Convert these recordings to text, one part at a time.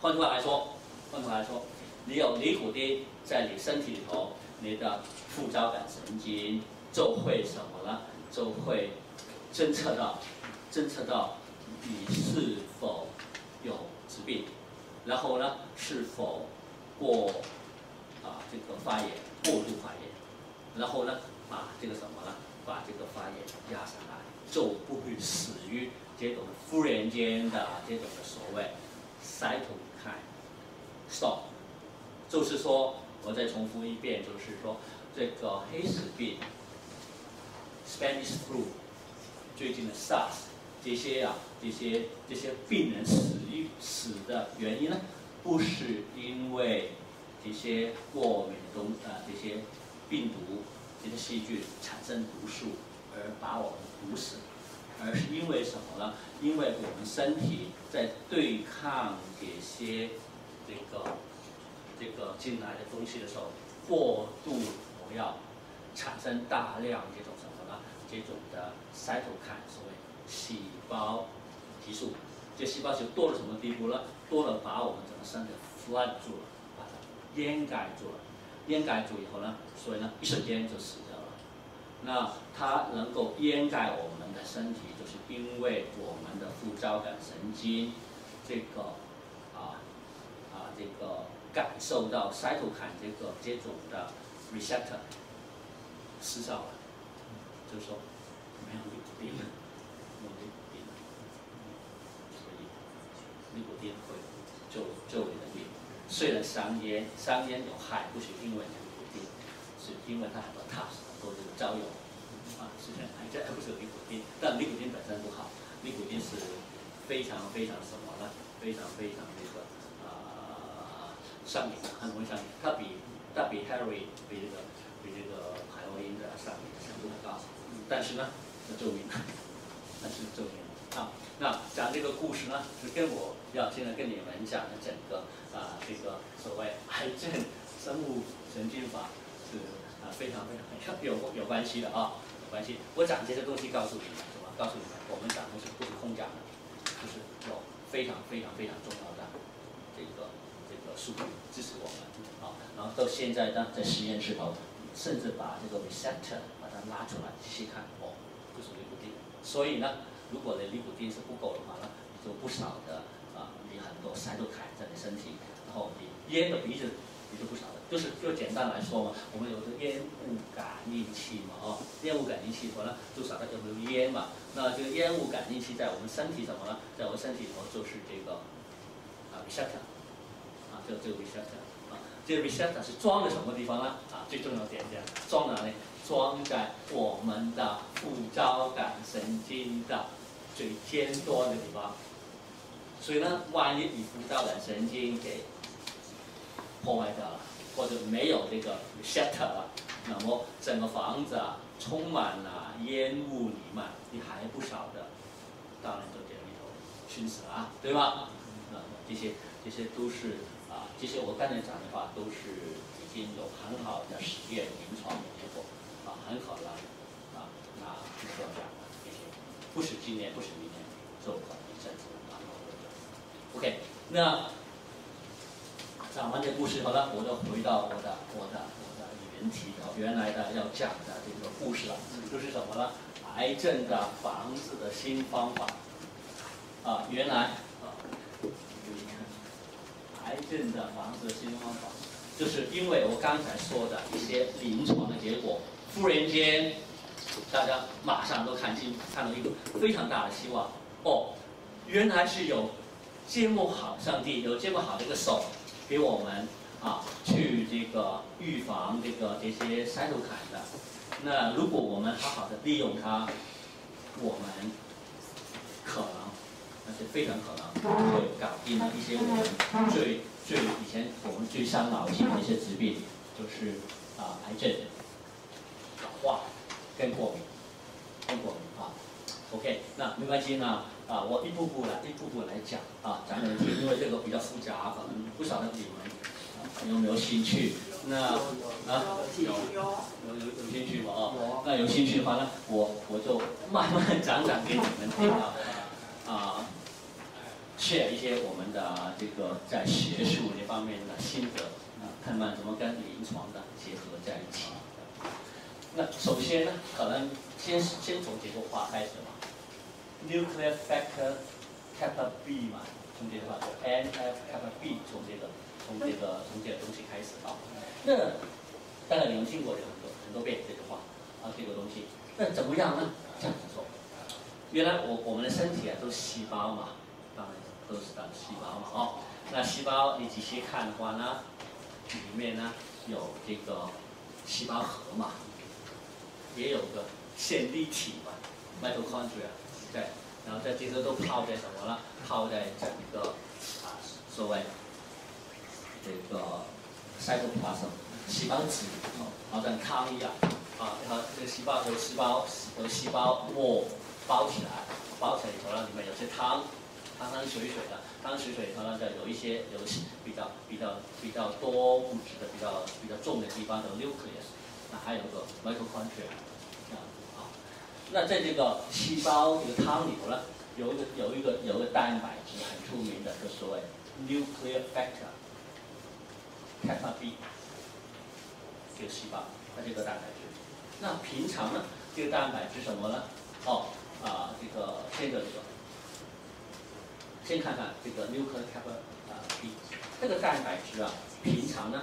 换句话来说，换句话来说，你有尼古丁在你身体里头，你的副交感神经就会什么呢？就会侦测到，侦测到你是否有疾病，然后呢，是否过啊这个发炎，过度发炎，然后呢，把这个什么呢？把这个发炎压下来，就不会死于这种忽然间的这种的所谓 cytokine stop。就是说，我再重复一遍，就是说，这个黑死病、Spanish flu、最近的 SARS 这些啊，这些这些病人死于死的原因呢，不是因为这些过敏的东啊这些病毒、这些细菌产生毒素而把我们毒死，而是因为什么呢？因为我们身体在对抗这些这个。这个进来的东西的时候，过度活跃，产生大量这种什么呢？这种的 cytokine，所谓细胞激素。这细胞就多了什么地步呢？多了把我们整个身体 flood 住了，把它掩盖住了。掩盖住以后呢，所以呢，一瞬间就死掉了。那它能够掩盖我们的身体，就是因为我们的副交感神经这个啊啊这个。感受到 cytokine 这个这种的 receptor 失效了，就是说没有尼古丁了，没有尼古丁了，所以尼古丁会救救你的命。虽然香烟香烟有害，不是因为尼古丁，是因为它很多 t o x 都是招用啊，实际上癌症不是尼古丁，但尼古丁本身不好，尼古丁是非常非常什么呢？非常非常那个啊。上瘾很容易上瘾，它比它比 heroin 比这个比这个海洛因的上瘾程度还高，但是呢，是救命，那是证明啊！那讲这个故事呢，是跟我要现在跟你们讲的整个啊这个所谓癌症生物神经法非常非常有有关系的啊，有关系。我讲这些东西告诉你们什么？告诉你们，我们讲东西不是空讲的，就是有非常非常非常重要的这个。这个数据支持我们啊，然后到现在呢，在实验室头，甚至把这个 receptor 把它拉出来仔细看，哦，就是尼古丁。所以呢，如果你尼古丁是不够的话呢，你就不少的啊，你很多塞都卡在你身体，然后你烟的鼻子你就不少。就是就简单来说嘛，我们有个烟雾感应器嘛，哦，烟雾感应器，完了就少了有没有烟嘛？那这个烟雾感应器在我们身体什么呢？在我们身体里头就是这个啊 receptor。啊，就这个 receptor 啊，这个 receptor 是装在什么地方呢？啊，最重要点这样，装哪里？装在我们的副交感神经的最尖端的地方。所以呢，万一你副交感神经给破坏掉了，或者没有这个 receptor 了，那么整个房子啊充满了烟雾弥漫，你还不晓得，当然就在里头熏死了啊，对吧？啊，这些这些都是。啊，这些我刚才讲的话都是已经有很好的实验临床的结果，啊，很好的，啊，那不需要讲了，这些不是今年，不是明年，做可能一阵子啊。OK，那讲完这故事后呢，我就回到我的我的我的原题哦，原来的要讲的这个故事了，就是什么呢？癌症的防治的新方法，啊，原来啊。癌症的防治新方法，就是因为我刚才说的一些临床的结果，忽然间，大家马上都看清，看到一个非常大的希望。哦，原来是有这么好，上帝有这么好的一个手，给我们啊，去这个预防这个这些塞头坎的。那如果我们好好的利用它，我们可能。那是非常可能会搞定一些我们最最以前我们最伤脑筋的一些疾病，就是啊癌症、老化跟过敏、跟过敏啊。OK，那没关系呢啊，我一步步来一步步来讲啊，讲给你听，因为这个比较复杂，可能不晓得你们有没有兴趣。那啊有有有有兴趣吗？啊，那有兴趣的话呢，我我就慢慢讲讲给你们听啊。啊，share 一些我们的这个在学术这方面的心得啊，看看怎么跟临床的结合在一起。那首先呢，可能先先从结构化开始嘛，nuclear factor kappa B 嘛，从这个话，NF kappa B 从这个从这个从这个东西开始啊。那当然你们听过很多很多遍这句话啊，这个东西。那怎么样呢？这样子说，原来我我们的身体啊都是细胞嘛。当然都是的细胞嘛，哦，那细胞你仔细看的话呢，里面呢有这个细胞核嘛，也有个线粒体嘛，mitochondria，对，然后在这都泡在什么了？泡在整个啊所谓这个 cytoplasm 细胞质里头，好像汤一样，啊，然后这个细胞由细胞由细胞膜包起来，包起来以后呢，里面有些汤。汤汤水水的，汤汤水水，它呢，有一些有比较比较比较多物质的、比较比较重的地方的 nucleus，那还有个 mitochondria，那在这个细胞这个汤里头呢，有一个有一个有一个蛋白质很出名的，就所谓 nuclear factor，kappa B，这个细胞它这个蛋白质。那平常呢，这个蛋白质什么呢？哦啊，这个这个这个。先看看这个 nuclear kappa B，这个蛋白质啊，平常呢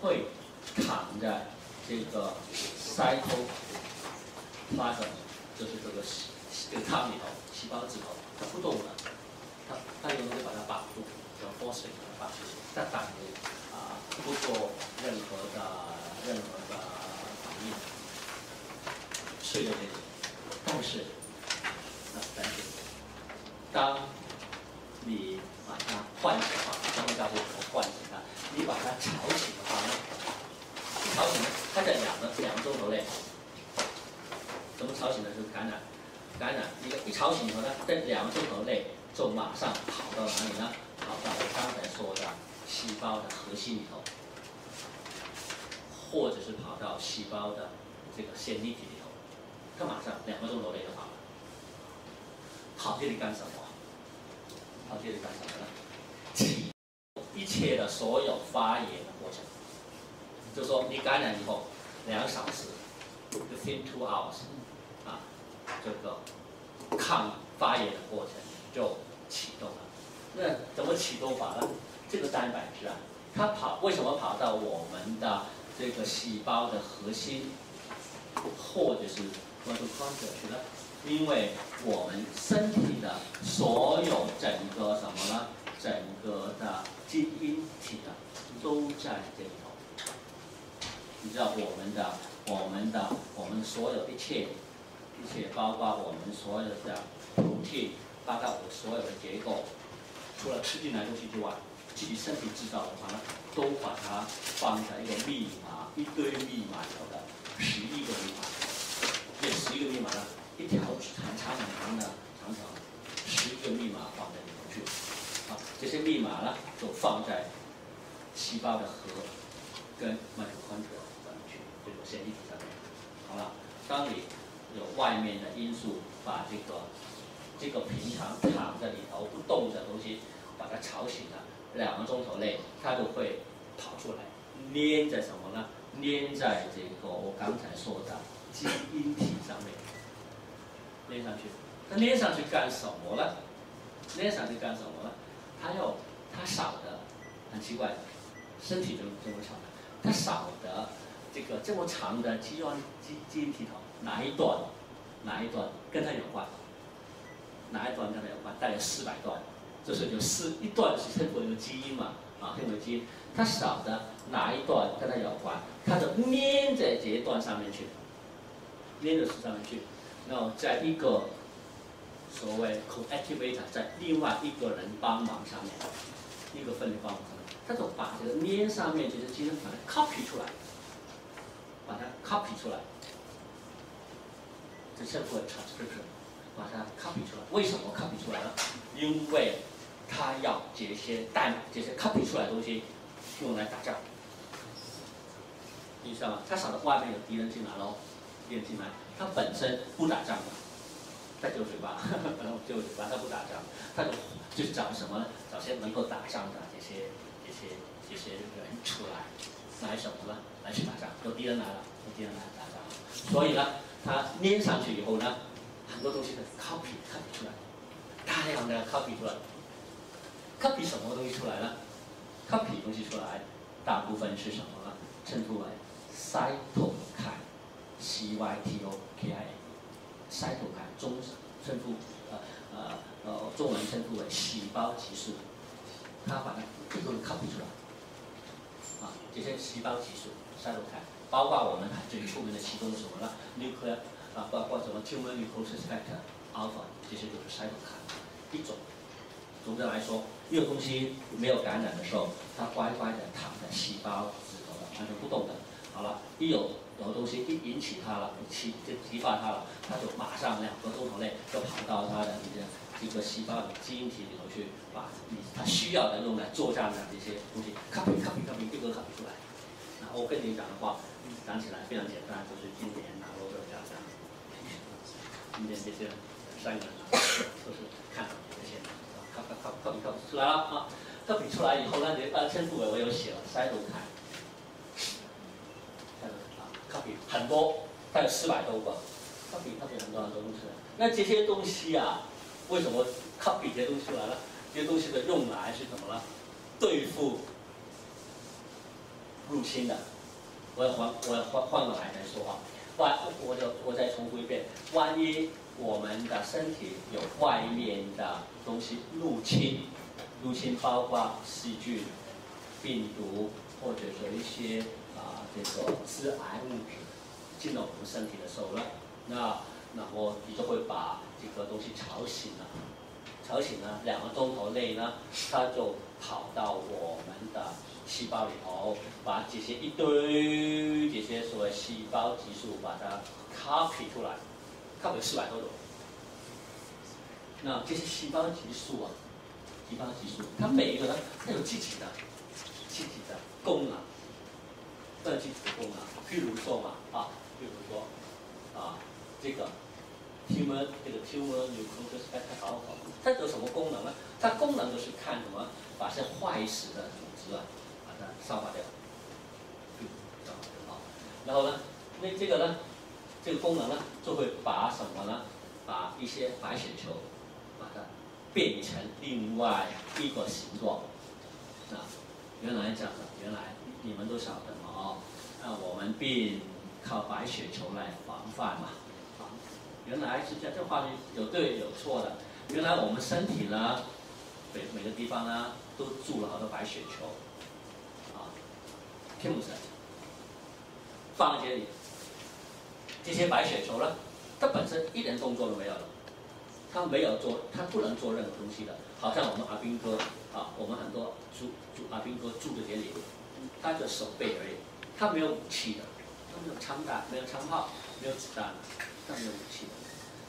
会躺在这个 cytoplasm，就是这个细这个汤里头，细胞质头，它不动的，它它有东西把它绑住，叫 force 把它绑住，它挡住啊，不做任何的任何的反应，是有这个，但是啊，但是当你把它唤醒的话，专门教会怎么唤醒它。你把它吵醒的话呢，吵醒呢，它在两个两个钟头内，么吵醒呢？就是感染，感染一个一吵醒以后呢，在两个钟头内就马上跑到哪里呢？跑到我刚才说的细胞的核心里头，或者是跑到细胞的这个线粒体里头，它马上两个钟头内就跑了。跑这里干什么？跑这里干什么呢？起一切的所有发炎的过程，就说你感染以后两小时，within two hours，这个抗发炎的过程就启动了。那怎么启动法呢？这个蛋白质啊，它跑为什么跑到我们的这个细胞的核心，或者是 mitochondria 去了？因为我们身体的所有整个什么呢？整个的基因体啊都在这里头。你知道我们的、我们的、我们所有一切、一切，包括我们所有的 protein，包括我所有的结构，除了吃进来东西之外，自己身体制造的话呢，都把它放在一个密码、一堆密码里头的十一个密码，这十一个密码呢？一条很长很长的长条，十个密码放在里头去，好，这些密码呢就放在细胞的核跟麦克宽质上面去，这种线粒体上面。好了，当你有外面的因素把这个这个平常躺在里头不动的东西把它吵醒了，两个钟头内它就会跑出来，粘在什么呢？粘在这个我刚才说的基因体上面。粘上去，它粘上去干什么了？粘上去干什么了？它要它少的，很奇怪，身体这么这么长，它少的这个这么长的基因基基因体头哪一段哪一段跟它有关？哪一段跟它有关？大概四百段，就是有四一段是称为基因嘛，啊，称为基因。它少的哪一段跟它有关？它就粘在这一段上面去，粘在上面去。然后在一个所谓 co-activator 在另外一个人帮忙上面，一个分离帮忙上面，他就把这个面上面这些基因把它 copy 出来，把它 copy 出来，这称为 transcription，把它 copy 出来。为什么 copy 出来呢？因为它要这些代码这些 copy 出来的东西用来打仗，你知道吗？它晓得外面有敌人进来喽，敌人进来。它本身不打仗的，在救水坝，救水坝它不打仗，它就就找什么呢？找些能够打仗的这些这些这些人出来，来什么呢？来去打仗，有敌人来了，有敌人来打仗。所以呢，它粘上去以后呢，很多东西的 copy copy 出来，大量的 copy 出来。copy 什么东西出来呢？copy 东西出来，大部分是什么呢？称之为 cytokine，c y t o k i n，cytokine 中 称呼呃呃呃中文称呼为细胞激素，它把它这个 copy 出来，啊，这些细胞激素 cytokine，包括我们最出名的其中什么呢？nuclear 啊，包括什么 tumor necrosis factor alpha，这些就是三种糖一种。总的来说，一个东西没有感染的时候，它乖乖的躺在细胞里头的，完全不动的。好了，一有有东西一引起它了，激就激发它了，它就马上两个钟头内就跑到它的这个这个细胞的基因体里头去，把它需要的用来作战的这些东西，copy copy copy 一个咔出来。那我跟你讲的话，讲起来非常简单，就是今年拿罗德奖的，今年这些三个人都是看到这些。靠靠靠比靠出来了啊！靠比出来以后呢，你把称呼为我有写了筛头开，啊，靠比很多，大概四百多个，靠比靠比很多很多东西。那这些东西啊，为什么靠比这些东西出来了？这些东西的用来是怎么了？对付入侵的。我要换，我要换换个来来说话。万，我就我再重复一遍，万一。我们的身体有外面的东西入侵，入侵包括细菌、病毒，或者说一些啊这个致癌物质进了我们身体的时候呢，那那么你就会把这个东西吵醒了，吵醒了两个钟头内呢，它就跑到我们的细胞里头，把这些一堆这些所谓细胞激素把它 copy 出来。差不多四百多种。那这些细胞激素啊，细胞激素，它每一个呢，它有自己的、自己的功能，有自己的功能。譬如说嘛，啊，譬如说，啊，这个 tumor 这个 tumor necrosis factor alpha，它有什么功能呢？它功能就是看什么，把些坏死的组织啊，消化掉，消化掉啊。然后呢，那这个呢？这个功能呢，就会把什么呢？把一些白血球，把它变成另外一个形状。啊，原来讲的，原来你们都晓得嘛？哦，那我们病靠白血球来防范嘛？啊，原来是这样这话有对有错的。原来我们身体呢，每每个地方呢，都住了好多白血球。啊，听不懂？放在这里。这些白雪球呢，它本身一点动作都没有了，它没有做，它不能做任何东西的。好像我们阿兵哥啊，我们很多住住阿兵哥住的这里，他的手背而已，他没有武器的，他没有枪弹，没有枪炮，没有子弹，他没有武器的。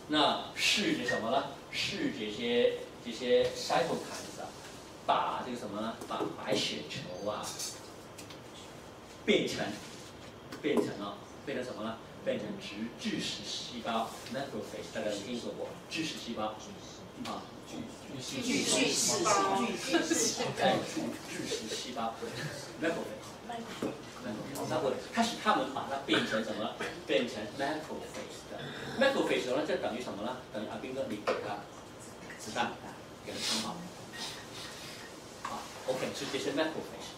那是这什么呢？是这些这些筛头盘子啊，把这个什么呢？把白雪球啊变成变成了变成什么呢？变成致致死细胞 （macrophage），大家有听说过致死细胞啊？巨巨巨细细胞，巨巨细胞，致死细胞 （macrophage）。那会它是他们把它变成什么？变成 macrophage 的 macrophage 呢？这等于什么呢？等于阿兵哥，你给他子弹，给他枪炮。啊，OK，是这些 macrophage，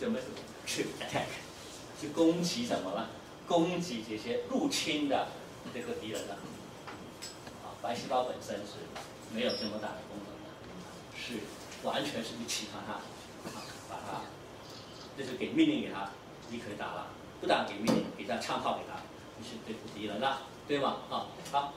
叫 macrophage attack，去攻击什么呢？攻击这些入侵的这个敌人的，啊，白细胞本身是没有这么大的功能的，是完全是你启发它，啊，把它，就是给命令给他，你可以打了，不打给命令，给他枪炮给他，你是对付敌人了，对吗？啊，好。